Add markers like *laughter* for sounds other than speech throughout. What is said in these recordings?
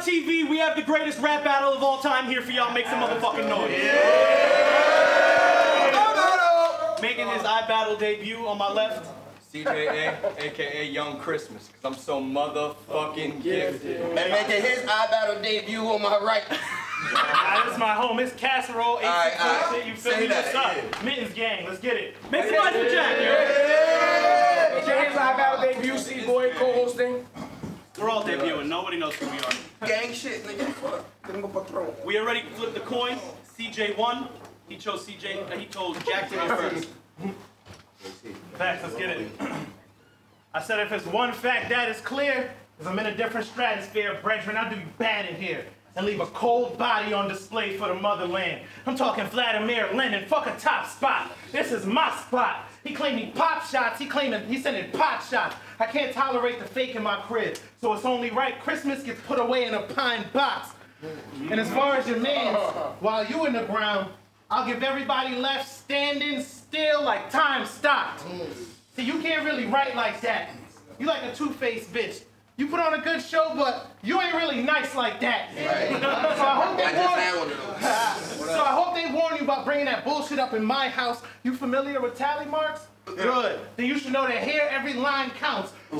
TV, we have the greatest rap battle of all time here for y'all. Make some motherfucking noise. Making his iBattle debut on my left. CJA, aka Young Christmas, because I'm so motherfucking gifted. And making his iBattle debut on my right. *laughs* This is my home. It's casserole. Eight Alright, six alright. shit. You feel Say me? that, What's up? Mittens gang. Let's get it. Make some noise for Jack. yo. James iBattle debut, C-Boy co-hosting. We're all debuting. Nobody knows who we are. Gang shit, nigga. Fuck. Tengo patrón. We already flipped the coin. CJ won. He chose CJ. uh, He chose to go first. Facts. Let's get it. *clears throat* I said if it's one fact that is clear, is I'm in a different stratosphere, brethren. I do you bad in here and leave a cold body on display for the motherland. I'm talking Vladimir Lenin. Fuck a top spot. This is my spot. He claiming pop shots. He claiming he sending pot shots. I can't tolerate the fake in my crib, so it's only right Christmas gets put away in a pine box. And as far as your man, *laughs* while you in the ground, I'll give everybody left standing still like time stopped. See, you can't really write like that. You like a two-faced bitch. You put on a good show, but you ain't really nice like that. *laughs* so I hope they I warn- had one of those. *laughs* so I hope they warn you about bringing that bullshit up in my house. You familiar with tally marks? Good. Then you should know that here every line counts. Yeah.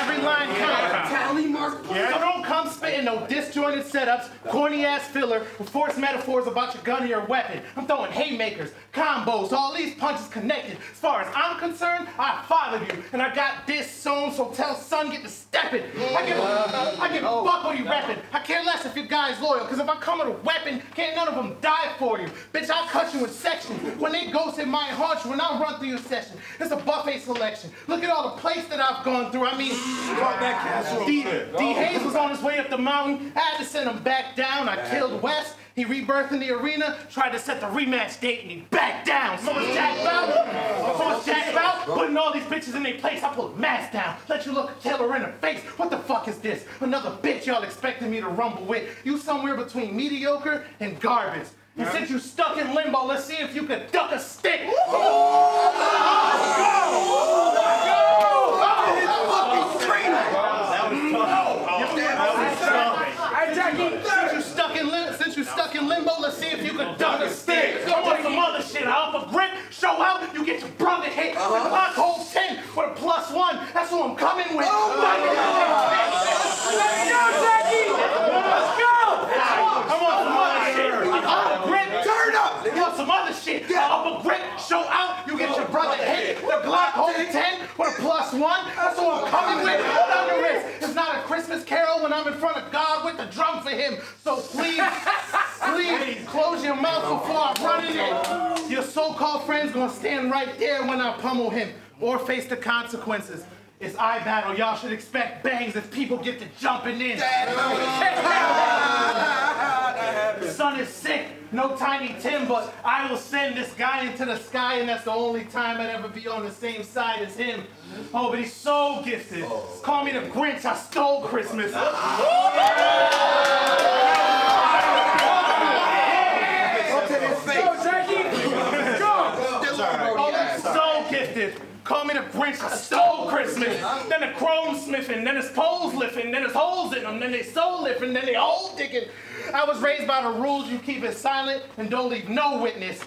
Every line counts. Tally mark. So don't come spitting no disjointed setups, corny ass filler, with forced metaphors about your gun or your weapon. I'm throwing haymakers, combos, all these punches connected. As far as I'm concerned, I followed you, and I got this sewn, so tell son get to stepping. I give, I give a oh. fuck what you repping. I care less if your guy's loyal, cause if I come with a weapon, can't none of them die for you. Bitch, I'll cut you in sections. When they ghost, it might haunt you when I run through your session. It's a buffet selection. Look at all the places that I've gone through. I mean, D, D Hayes was on his way up the mountain. I had to send him back down. I killed West. He rebirthed in the arena, tried to set the rematch date, and he backed down. So it's Jack Bout. So it's Jack Bout putting all these bitches in their place. I pulled mask down, let you look a killer in the face. What the fuck is this? Another bitch y'all expecting me to rumble with. You somewhere between mediocre and garbage. And since you stuck in limbo, let's see if you could duck a stick. Hey, Jackie. Since you stuck in lim- since you stuck in limbo, let's see if you can duck a stick. I want some other shit. I up a grip, show out, you get your brother hit. The Glock holds ten with a plus one. That's who I'm coming with. Let's go, Jackie. Let's go. I want some other shit. I up a grip, turn want some other shit? I up a grip, show out, you get your brother hit. The Glock holds ten with a plus one. That's who I'm coming with. Thunderous. It's not a Christmas carol when I'm in front of God with the drum for him. So please, *laughs* please close your mouth before I run it in. Your so-called friend's gonna stand right there when I pummel him or face the consequences. It's iBattle. Y'all should expect bangs if people get to jumping in. *laughs* The sun is sick, no Tiny Tim, but I will send this guy into the sky, and that's the only time I'd ever be on the same side as him. Oh, but he's so gifted. Call me the Grinch, I stole Christmas. *laughs* Go, Jackie. Go. Oh, he's so gifted. Call me the Grinch, I stole Christmas. Then the chrome smithing, then his poles lifting, then his holes in them, then they soul lifting, then they hole digging. I was raised by the rules, you keep it silent and don't leave no witness.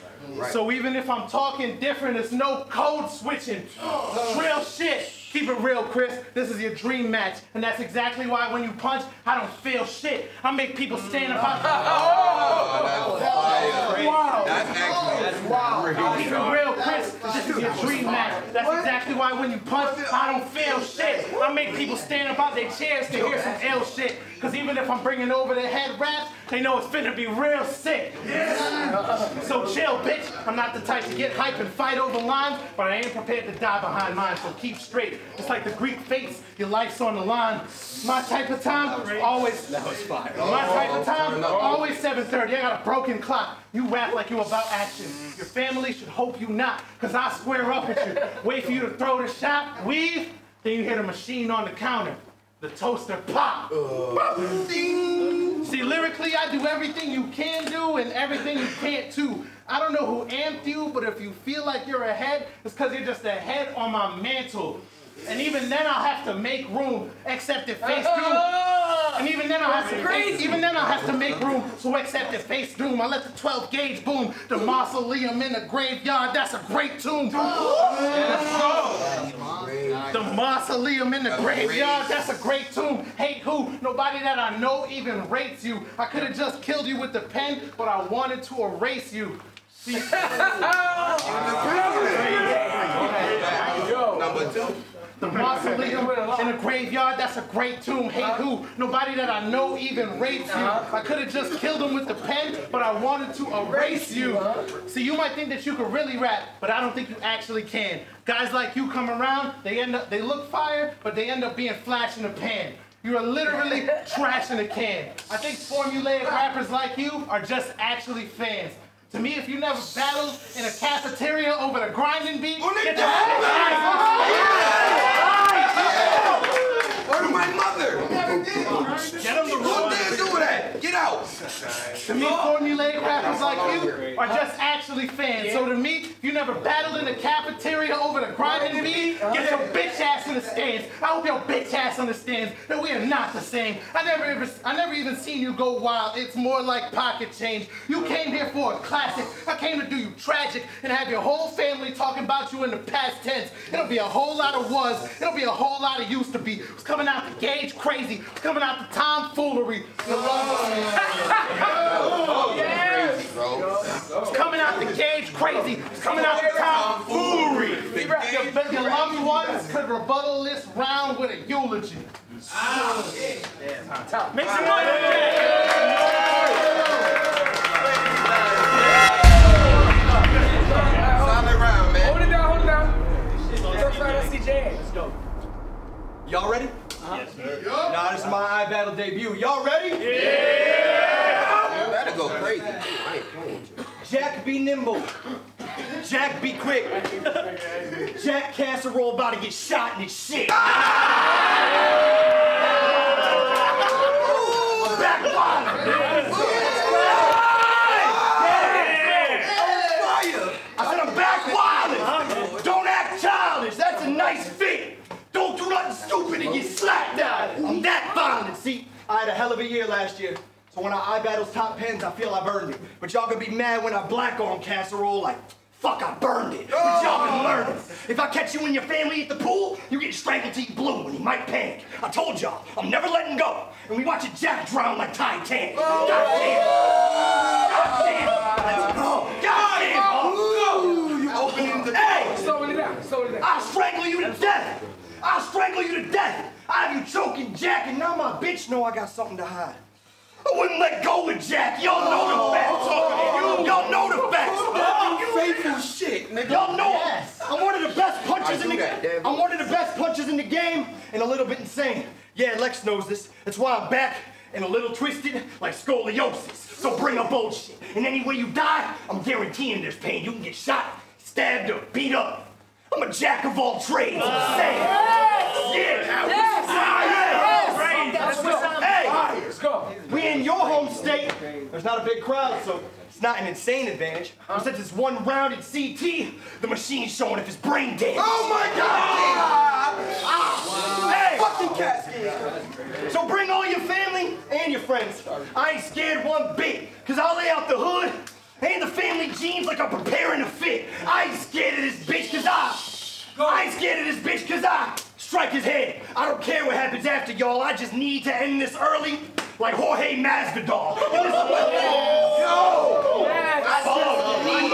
So even if I'm talking different, it's no code switching. *gasps* Real shit. Keep it real, Chris. This is your dream match. And that's exactly why when you punch, I don't feel shit. I make people stand up. *laughs* Oh! Wow. That's actually wow. Keep it real, Chris. This is your dream match. That's exactly why when you punch, I don't feel shit. I make people stand up out their chairs to hear some ill shit. Cause even if I'm bringing over the head raps, they know it's finna be real sick. So chill, bitch. I'm not the type to get hype and fight over lines, but I ain't prepared to die behind mine. So keep straight. It's like the Greek fates. Your life's on the line. My type of time, always. That was fire. My type of oh, time, always 7:30. I got a broken clock. You rap like you about action. Your family should hope you not, cause I square up at you. Wait for you to throw the shot, weave, then you hit a machine on the counter. The toaster pop. Uh. Ding. See, lyrically, I do everything you can do and everything you can't too. I don't know who amped you, but if you feel like you're ahead, it's because you're just a head on my mantle. And even then I'll have to make room, except if face doom. And even then I'll have to Crazy. even then I'll have to make room, so except if face doom, I let the 12 gauge boom. The mausoleum in the graveyard, that's a great tomb. The mausoleum in the graveyard, that's a great tomb. Hate who? Nobody that I know even rates you. I could have just killed you with the pen, but I wanted to erase you. See, *laughs* Number two. The mausoleum in a graveyard, that's a great tomb. Hate who? Nobody that I know even rates you. I could have just killed him with the pen, but I wanted to erase you. See, you might think that you could really rap, but I don't think you actually can. Guys like you come around, they end up, they look fire, but they end up being flash in the pan. You are literally *laughs* trash in a can. I think formulaic rappers like you are just actually fans. To me, if you never battled in a cafeteria over the grinding beat, get your Or to my mother. Get him the Who dare do that? Get out. To me, formulaic rappers like you are just actually fans. So to me, you never battled in the cafeteria over the grinding beat, get your bitch ass in the stands. I hope your bitch ass understands that we are not the same. I never ever, I never even seen you go wild. It's more like pocket change. You came here for a classic. I came to do you tragic and have your whole family talking about you in the past tense. It'll be a whole lot of was. It'll be a whole lot of used to be. It's coming out the gauge crazy. Coming out the tomfoolery. Oh, the Crazy, bro. It's coming out the gauge crazy. It's coming out the tomfoolery. Game. your loved ones could rebuttal this round with a eulogy. Ah, Make some noise. Jack be quick. Jack Casserole about to get shot in his shit. Fire. I said I'm back wildin'. Don't act childish. That's a nice fit. Don't do nothing stupid and get slapped out. I'm that violent. See, I had a hell of a year last year. So when I eye battles top pens, I feel I've earned it. But y'all gonna be mad when I black on casserole like, fuck, I burned it. But y'all can oh. learn it. If I catch you and your family at the pool, you get strangled till you blue and you might panic. I told y'all, I'm never letting go. And we watch a jack drown like Titanic. Oh. God damn. God damn. Let's go. God damn. Ooh, you opening the Hey! Slow it down, slow it down. I'll strangle you to death! I'll strangle you to death! I have you choking Jack, and now my bitch know I got something to hide. I wouldn't let go of Jack. Y'all know the facts. Y'all know the facts. faithful shit, nigga. Y'all know I'm one of the best punchers I in the game. I'm one of the best punchers in the game and a little bit insane. Yeah, Lex knows this. That's why I'm back and a little twisted like scoliosis. So bring a bullshit. And any way you die, I'm guaranteeing there's pain. You can get shot, stabbed, or beat up. I'm a jack of all trades. I'm saying. Yeah. Ah, yeah. Let's go. Hey. Let's go. In your home state. There's not a big crowd, so it's not an insane advantage. But since it's one round at CT, the machine's showing if it's brain dead. Oh my God! Ah! Hey! Fucking casket. So bring all your family and your friends. I ain't scared one bit, cause I'll lay out the hood and the family jeans like I'm preparing to fit. I ain't scared of this bitch cause I I ain't scared of this bitch cause I strike his head. I don't care what happens after y'all. I just need to end this early like Jorge Masvidal. And this *laughs* is what- Yo! Need.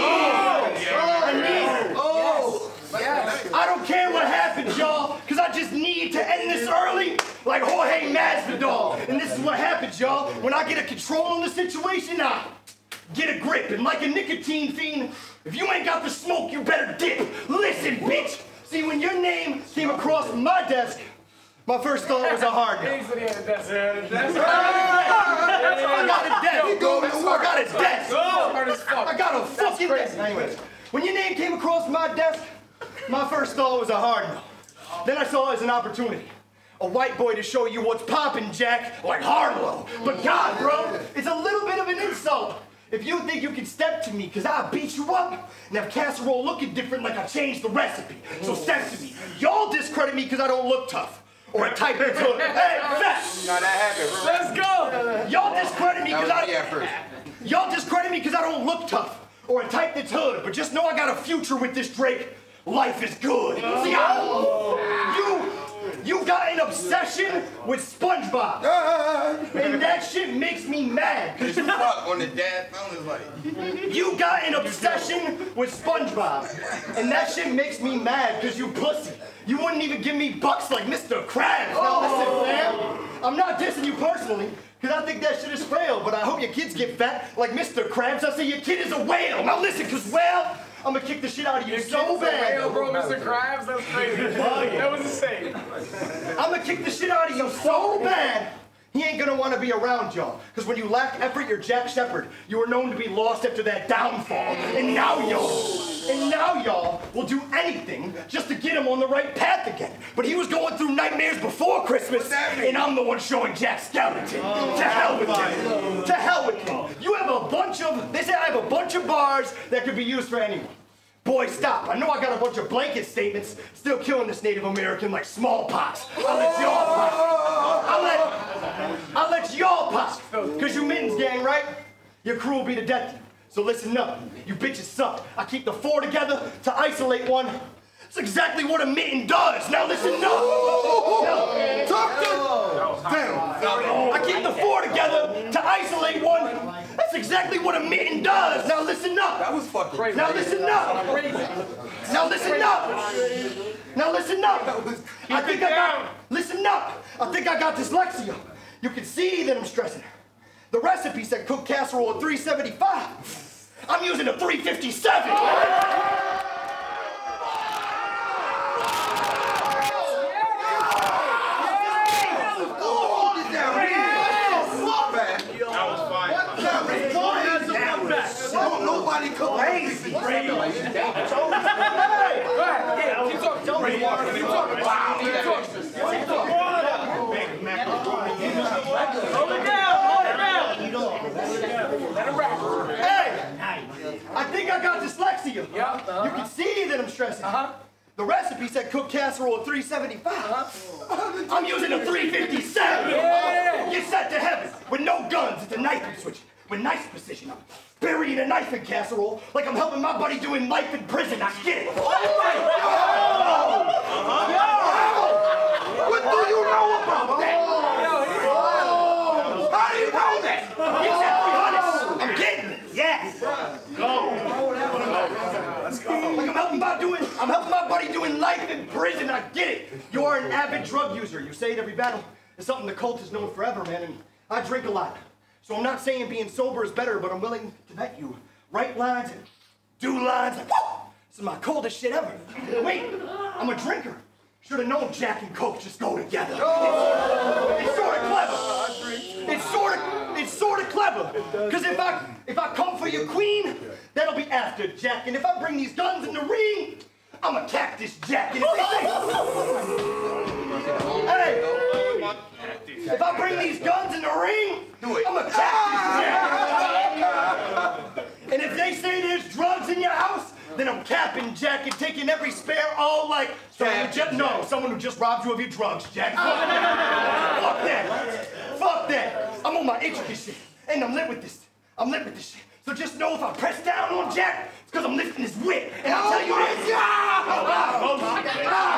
I don't care what happens, y'all, because I just need to end this early like Jorge Masvidal. And this is what happens, y'all. When I get a control on the situation, I get a grip. And like a nicotine fiend, if you ain't got the smoke, you better dip. Listen, bitch. See, when your name came across my desk, my first thought was a hard no. He's the end. That's *laughs* it. That's I got a desk. go to I got a desk. hard I got a fucking crazy. Anyways, when your name came across my desk, my first thought was a hard no. Then I saw it as an opportunity. A white boy to show you what's poppin', Jack, like Harlow. But God, bro, it's a little bit of an insult. If you think you can step to me, cause I'll beat you up and have casserole looking different like I changed the recipe. So step to me. Y'all discredit me cause I don't look tough. Or a type into *laughs* Hey, fat! Now that happened. Let's go. Y'all discredit me cause I at first. Y'all discredit me cause I don't look tough. Or a type that's hood. But just know I got a future with this Drake. Life is good. See, I, oh. you you got an obsession with SpongeBob. And that shit makes me mad. Cause you Fuck on the dad phone is like. You got an obsession with SpongeBob, and that shit makes me mad because you pussy. You wouldn't even give me bucks like Mr. Krabs. Now listen, oh. fam, I'm not dissing you personally, because I think that shit is frail, but I hope your kids get fat like Mr. Krabs. I say your kid is a whale. Now listen, because, well, I'm gonna *laughs* kick the shit out of you so bad. Yo, bro, Mr. Krabs, that's crazy. That was insane. I'm gonna kick the shit out of you so bad. He ain't gonna wanna be around y'all. Cause when you lack effort, you're Jack Shephard. You were known to be lost after that downfall. And now y'all, and now y'all will do anything just to get him on the right path again. But he was going through nightmares before Christmas, and I'm the one showing Jack Skellington. to hell with him. To hell with him. You have a bunch of, they say I have a bunch of bars that could be used for anyone. Boy, stop. I know I got a bunch of blanket statements still killing this Native American like smallpox. I'll let y'all pop. I'll let, I'll let y'all pop. Cause you mittens gang, right? Your crew will be the death of you. So listen up. You bitches suck. I keep the four together to isolate one. That's exactly what a mitten does. Now listen up. Now, Talk to Damn. I keep the four together to isolate one. That's exactly what a mitten does. Now listen up. That was fucking crazy. Now listen up. Now listen up. Now listen up. I think I got. Listen up. I think I got dyslexia. You can see that I'm stressing. The recipe said cook casserole at 375. I'm using a 357. Oh, get down here. Fuck back. That was fine. Don't nobody cook Crazy. Go ahead. Yeah, keep talking. Keep talking. Keep talking. Hold it down. Hold it down. Let him rap. Hey, I think I got uh-huh. You can see that I'm stressing. Uh-huh. The recipe said cook casserole at 375. I'm using a 357. Yeah. Get set to heaven with no guns. It's a knife I'm switching with nice precision. I'm burying a knife in casserole like I'm helping my buddy doing life in prison. I get it. What do you know about that? How do you know that? You said 300. I'm getting it. Yes. Like I'm helping my doing, I'm helping my buddy doing life in prison. I get it. You are an avid drug user. You say it every battle. It's something the cult has known forever, man. And I drink a lot. So I'm not saying being sober is better, but I'm willing to bet you write lines and do lines. Like! This is my coldest shit ever. Wait, I'm a drinker. Should have known Jack and Coke just go together. It's, it's sort of clever. It's sort of, it's sort of clever. Cause if I, if I come for your queen, that'll be after Jack. And if I bring these guns in the ring, I'm a cactus Jack. And if they say, hey, if I bring these guns in the ring, do it. I'm a cactus Jack. And if they say there's drugs in your house, then I'm capping Jack and taking every spare all like someone who just no, someone who just robbed you of your drugs, Jack. Fuck that. Fuck that. I'm on my intricate shit. And I'm lit with this. I'm lit with this shit. So just know if I press down on Jack, because I'm lifting his whip. And I'll tell you this. Ah, ah,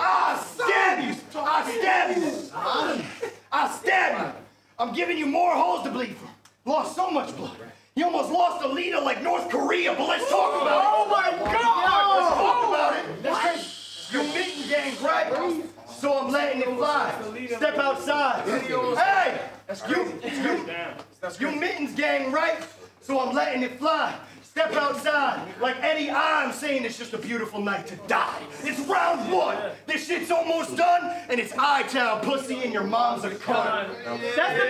ah, stab you. I stab you. I stab you. I'm giving you more holes to bleed from. Lost so much blood. You almost lost a leader like North Korea, but let's talk about it. Oh my God. Let's talk about it. You meeting gang, right? So I'm letting it fly. Step outside. Hey, That's you, you, you mittens gang, right? So I'm letting it fly. Step outside. Like Eddie, I'm saying it's just a beautiful night to die. It's round one. This shit's almost done, and it's I-Town, pussy, and your mom's a cunt. That's the